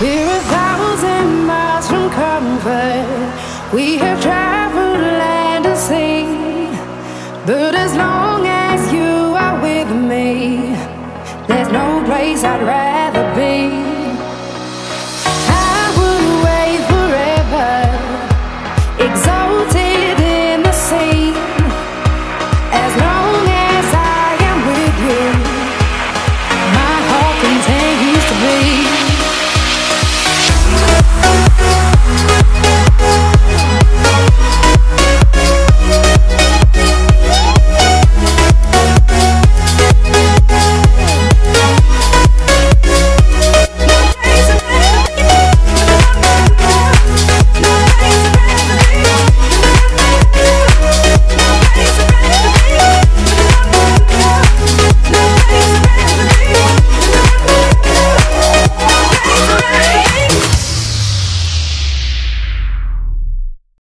We're a thousand miles from comfort. We have traveled land and sea. But as long as you are with me, there's no place I'd rather.